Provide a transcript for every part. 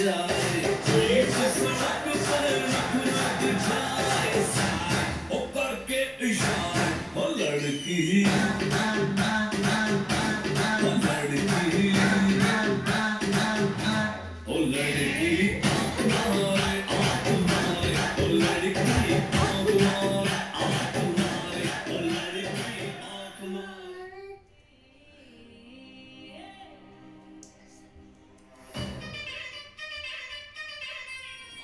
Oh, lady, oh, lady, oh, lady.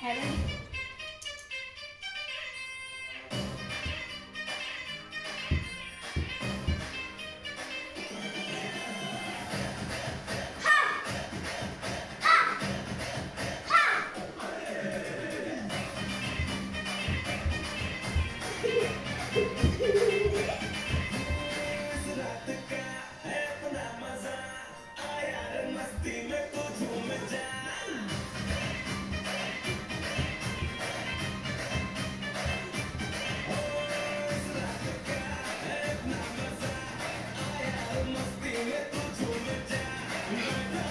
Heather?